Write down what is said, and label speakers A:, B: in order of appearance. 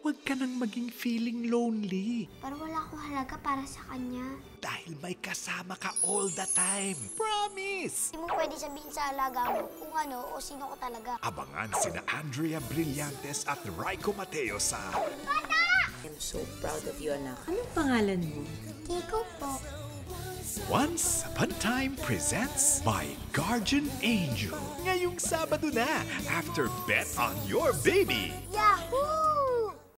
A: Huwag ka nang maging feeling lonely.
B: Pero wala akong halaga para sa kanya.
A: Dahil may kasama ka all the time. Promise!
B: Hindi mo pwede sabihin sa alaga mo kung ano o sino ko talaga.
A: Abangan sina Andrea Brillantes at Raiko Mateo sa
C: I'm so proud of you, anak. Anong pangalan mo?
B: Kiko po.
A: Once Upon Time presents My Guardian Angel. Ngayong Sabado na, after Bet on Your Baby.
B: Yahoo!